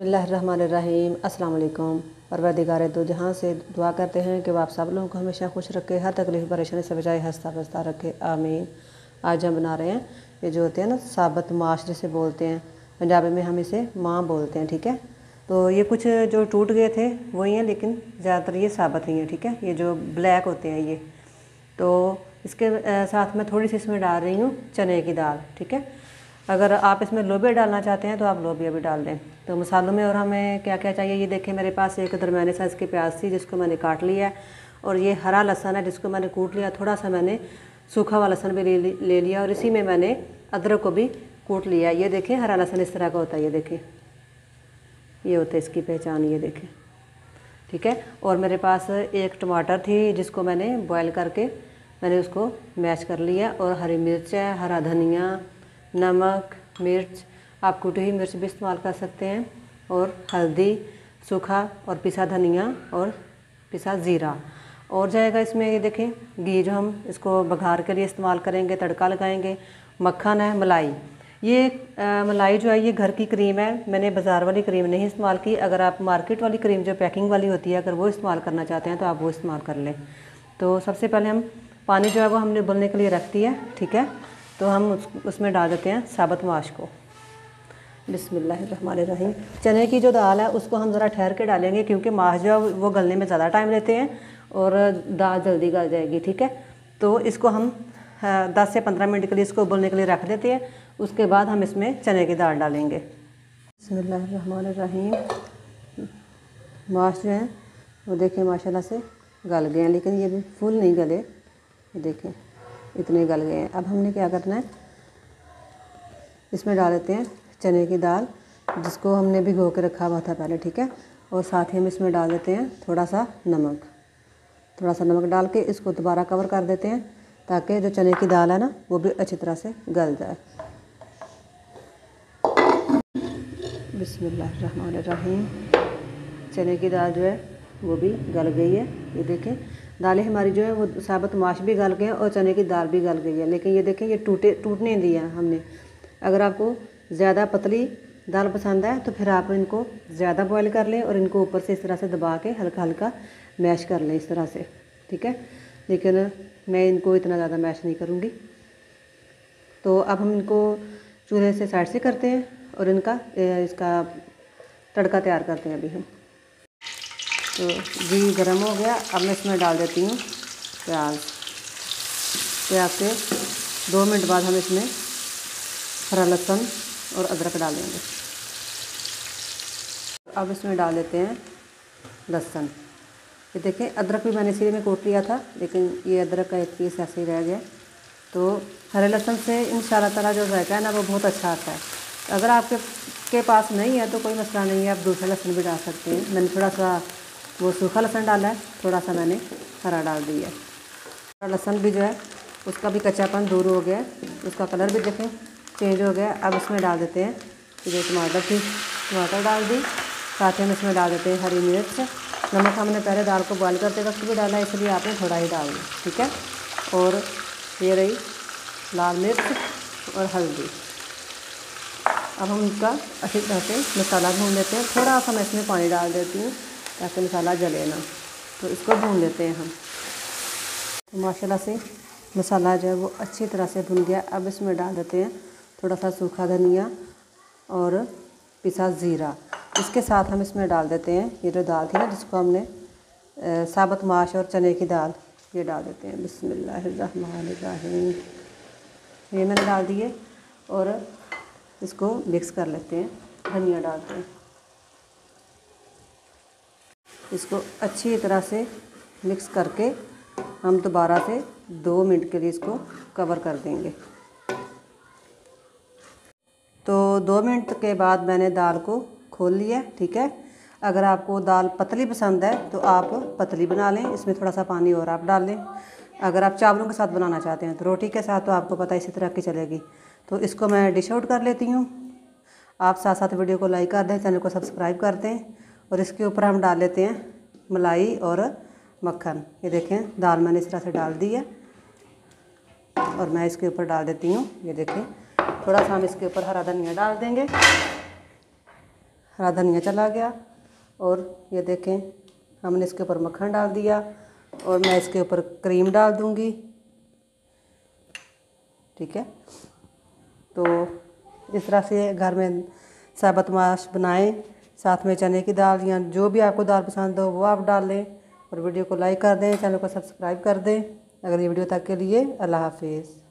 बसमीम अल्लाम परवरदिगार दो जहाँ से दुआ करते हैं कि वह आप सब लोगों को हमेशा खुश रखे, हर तकलीफ़ परेशानी से बचाए, हंसता बसता रखे। आमीन। आज हम बना रहे हैं, ये जो होते हैं ना, साबत माश जिसे बोलते हैं। पंजाबी में हम इसे माँ बोलते हैं, ठीक है? तो ये कुछ जो टूट गए थे, वही हैं, लेकिन ज़्यादातर ये साबत ही हैं, ठीक है? ये जो ब्लैक होते हैं ये। तो इसके साथ में थोड़ी सी इसमें डाल रही हूँ चने की दाल, ठीक है? अगर आप इसमें लोबिया डालना चाहते हैं तो आप लोबिया भी डाल दें। तो मसालों में और हमें क्या क्या चाहिए? ये देखें मेरे पास एक दरमियाने साइज़ की प्याज थी जिसको मैंने काट लिया है और ये हरा लहसन है जिसको मैंने कूट लिया थोड़ा सा मैंने सूखा हुआ लहसन भी ले, ले लिया और इसी में मैंने अदरक को भी कूट लिया ये देखें हरा लहसन इस तरह का होता है ये देखें। ये होता है इसकी पहचान ये देखें। ठीक है? और मेरे पास एक टमाटर थी जिसको मैंने बॉयल करके मैंने उसको मैश कर लिया और हरी मिर्च है हरा धनिया नमक मिर्च आप कुटी हुई मिर्च भी इस्तेमाल कर सकते हैं और हल्दी सूखा और पिसा धनिया और पिसा ज़ीरा। और जाएगा इसमें ये देखें घी जो हम इसको बघार के लिए इस्तेमाल करेंगे तड़का लगाएँगे मक्खन है मलाई। ये आ, मलाई जो है ये घर की क्रीम है मैंने बाज़ार वाली क्रीम नहीं इस्तेमाल की। अगर आप मार्केट वाली क्रीम जो पैकिंग वाली होती है अगर वो इस्तेमाल करना चाहते हैं तो आप वो इस्तेमाल कर लें। तो सबसे पहले हम पानी जो है वो हमने उबलने के लिए रख दिया ठीक है? तो हम उस, उसमें डाल देते हैं साबत माश को। बिसमीम चने की जो दाल है उसको हम ज़रा ठहर के डालेंगे क्योंकि माश जो है वो गलने में ज़्यादा टाइम लेते हैं और दाल जल्दी गल जाएगी ठीक है? तो इसको हम दस से पंद्रह मिनट के लिए इसको उबलने के लिए रख देते हैं। उसके बाद हम इसमें चने की दाल डालेंगे। बसमीम माश जो है वो देखें माशाल्लाह से गल गए हैं लेकिन ये भी फुल नहीं गले। ये देखें इतने गल गए हैं। अब हमने क्या करना है? इसमें डाल देते हैं चने की दाल, जिसको हमने भिगो के रखा हुआ था पहले, ठीक है? और साथ ही हम इसमें डाल देते हैं थोड़ा सा नमक। थोड़ा सा नमक डाल के इसको दोबारा कवर कर देते हैं, ताकि जो चने की दाल है ना, वो भी अच्छी तरह से गल जाए। बिसमीम चने की दाल जो है, वो भी गल गई है। ये देखें दालें हमारी जो है वो साबुत माश भी गल गए और चने की दाल भी गल गई है। लेकिन ये देखें, ये टूटे, टूटने दिया हमने। अगर आपको ज़्यादा पतली दाल पसंद है तो फिर आप इनको ज़्यादा बॉईल कर लें और इनको ऊपर से इस तरह से दबा के हल्का हल्का मैश कर लें इस तरह से। ठीक है? लेकिन मैं इनको इतना ज़्यादा मैश नहीं करूँगी। तो अब हम इनको चूल्हे से साइड से करते हैं और इनका इसका तड़का तैयार करते हैं अभी हम। तो घी गर्म हो गया। अब मैं इसमें डाल देती हूँ प्याज। प्याज के दो मिनट बाद हम इसमें हरा लहसुन और अदरक डालेंगे अब इसमें डाल देते हैं लहसुन। ये देखें अदरक भी मैंने इसी में कोट लिया था, लेकिन ये अदरक का एक पीस ऐसे ही रह गया। तो हरे लहसुन से इन ताला जो रहता है ना, वो बहुत अच्छा आता है। अगर आपके के पास नहीं है तो कोई मसला नहीं है, आप दूसरा लहसुन भी डाल सकते हैं। मैंने थोड़ा सा वो सूखा लहसन डाला है, थोड़ा सा मैंने हरा डाल दिया है। लहसन भी जो है, उसका भी कच्चापन दूर हो गया उसका कलर भी देखें चेंज हो गया अब इसमें डाल देते हैं जो टमाटर थी, टमाटर डाल दी, साथ ही हम इसमें डाल देते हैं हरी मिर्च। नमक हमने पहले दाल को बॉयल करते वक्त भी डाला इसलिए आपने थोड़ा ही डाल दिया, ठीक है? और ये रही लाल मिर्च और हल्दी। अब हम इसका अच्छी तरह से मसाला भून लेते हैं। थोड़ा सा मैं इसमें पानी डाल देती हूँ। ताकि मसाला जले ना तो इसको भून लेते हैं हम। तो माशाल्लाह से मसाला जो है वो अच्छी तरह से भुन गया। अब इसमें डाल देते हैं थोड़ा सा सूखा धनिया और पिसा ज़ीरा। इसके साथ हम इसमें डाल देते हैं ये जो दाल थी ना, जिसको हमने साबुत माश और चने की दाल, ये डाल देते हैं। बिस्मिल्लाहिर्रहमानिर्रहीम। ये मैंने डाल दिए और इसको मिक्स कर लेते हैं, धनिया डालते हैं। इसको अच्छी तरह से मिक्स करके हम दोबारा से दो मिनट के लिए इसको कवर कर देंगे। तो दो मिनट के बाद मैंने दाल को खोल लिया, ठीक है? अगर आपको दाल पतली पसंद है तो आप पतली बना लें, इसमें थोड़ा सा पानी और आप डाल लें अगर आप चावलों के साथ बनाना चाहते हैं तो रोटी के साथ तो आपको पता इसी तरह की चलेगी। तो इसको मैं डिश आउट कर लेती हूँ। आप साथ साथ वीडियो को लाइक कर दें, चैनल को सब्सक्राइब कर दें और इसके ऊपर हम डाल लेते हैं मलाई और मक्खन। ये देखें, दाल मैंने इस तरह से डाल दी है। और मैं इसके ऊपर डाल देती हूँ। ये देखें, थोड़ा सा हम इसके ऊपर हरा धनिया डाल देंगे। हरा धनिया चला गया। और ये देखें, हमने इसके ऊपर मक्खन डाल दिया। और मैं इसके ऊपर क्रीम डाल दूँगी। ठीक है? तो इस तरह से घर में साबत माश बनाएँ। साथ में चने की दाल या जो भी आपको दाल पसंद हो, वो आप डाल लें और वीडियो को लाइक कर दें, चैनल को सब्सक्राइब कर दें। अगली वीडियो तक के लिए अल्लाह हाफिज़।